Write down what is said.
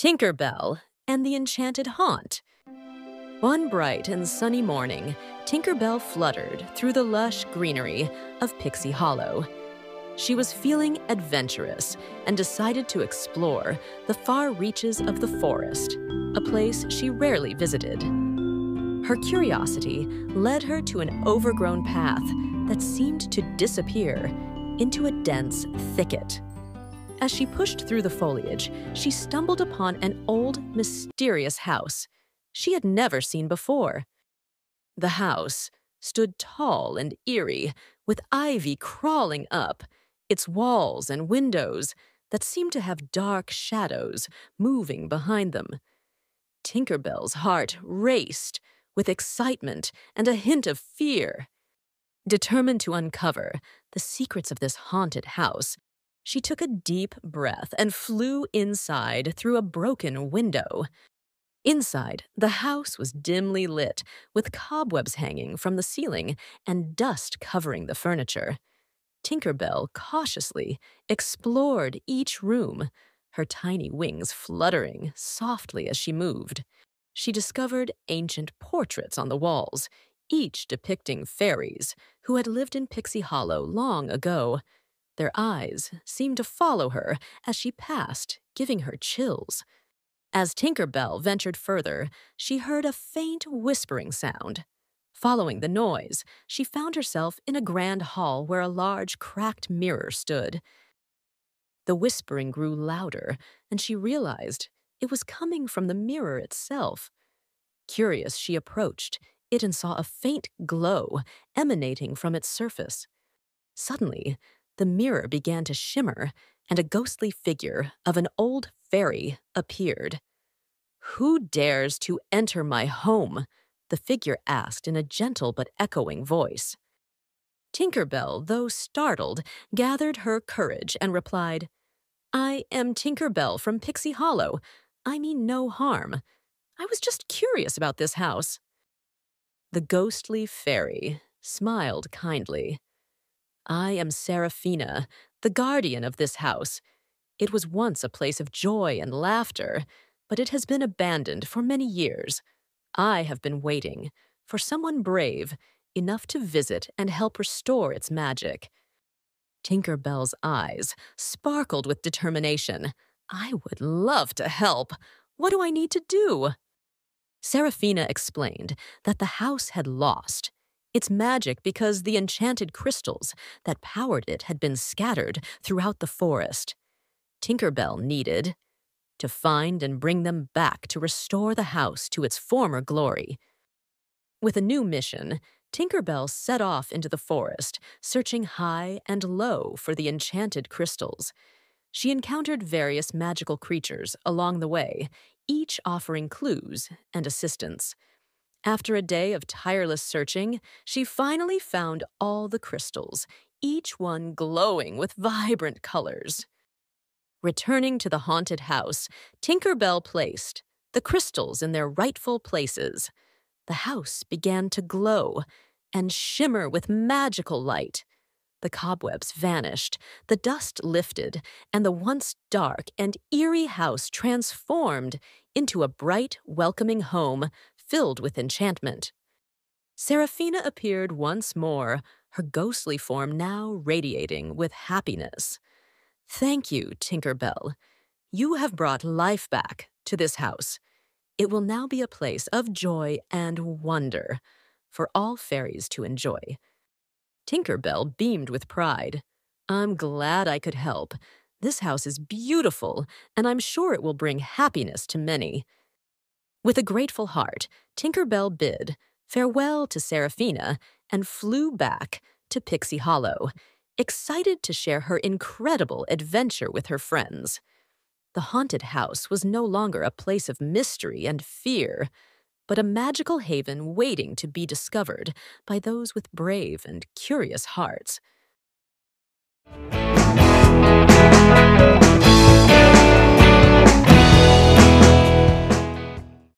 Tinker Bell and the Enchanted Haunt. One bright and sunny morning, Tinker Bell fluttered through the lush greenery of Pixie Hollow. She was feeling adventurous and decided to explore the far reaches of the forest, a place she rarely visited. Her curiosity led her to an overgrown path that seemed to disappear into a dense thicket. As she pushed through the foliage, she stumbled upon an old, mysterious house she had never seen before. The house stood tall and eerie, with ivy crawling up, its walls and windows that seemed to have dark shadows moving behind them. Tinker Bell's heart raced with excitement and a hint of fear. Determined to uncover the secrets of this haunted house, she took a deep breath and flew inside through a broken window. Inside, the house was dimly lit, with cobwebs hanging from the ceiling and dust covering the furniture. Tinker Bell cautiously explored each room, her tiny wings fluttering softly as she moved. She discovered ancient portraits on the walls, each depicting fairies who had lived in Pixie Hollow long ago. Their eyes seemed to follow her as she passed, giving her chills. As Tinker Bell ventured further, she heard a faint whispering sound. Following the noise, she found herself in a grand hall where a large cracked mirror stood. The whispering grew louder, and she realized it was coming from the mirror itself. Curious, she approached it and saw a faint glow emanating from its surface. Suddenly, the mirror began to shimmer, and a ghostly figure of an old fairy appeared. Who dares to enter my home? The figure asked in a gentle but echoing voice. Tinker Bell, though startled, gathered her courage and replied, I am Tinker Bell from Pixie Hollow. I mean no harm. I was just curious about this house. The ghostly fairy smiled kindly. I am Seraphina, the guardian of this house. It was once a place of joy and laughter, but it has been abandoned for many years. I have been waiting for someone brave enough to visit and help restore its magic. Tinker Bell's eyes sparkled with determination. I would love to help. What do I need to do? Seraphina explained that the house had lost its magic because the enchanted crystals that powered it had been scattered throughout the forest. Tinker Bell needed to find and bring them back to restore the house to its former glory. With a new mission, Tinker Bell set off into the forest, searching high and low for the enchanted crystals. She encountered various magical creatures along the way, each offering clues and assistance. After a day of tireless searching, she finally found all the crystals, each one glowing with vibrant colors. Returning to the haunted house, Tinker Bell placed the crystals in their rightful places. The house began to glow and shimmer with magical light. The cobwebs vanished, the dust lifted, and the once dark and eerie house transformed into a bright, welcoming home filled with enchantment. Seraphina appeared once more, her ghostly form now radiating with happiness. Thank you, Tinker Bell. You have brought life back to this house. It will now be a place of joy and wonder for all fairies to enjoy. Tinker Bell beamed with pride. I'm glad I could help. This house is beautiful, and I'm sure it will bring happiness to many. With a grateful heart, Tinker Bell bid farewell to Seraphina and flew back to Pixie Hollow, excited to share her incredible adventure with her friends. The haunted house was no longer a place of mystery and fear, but a magical haven waiting to be discovered by those with brave and curious hearts.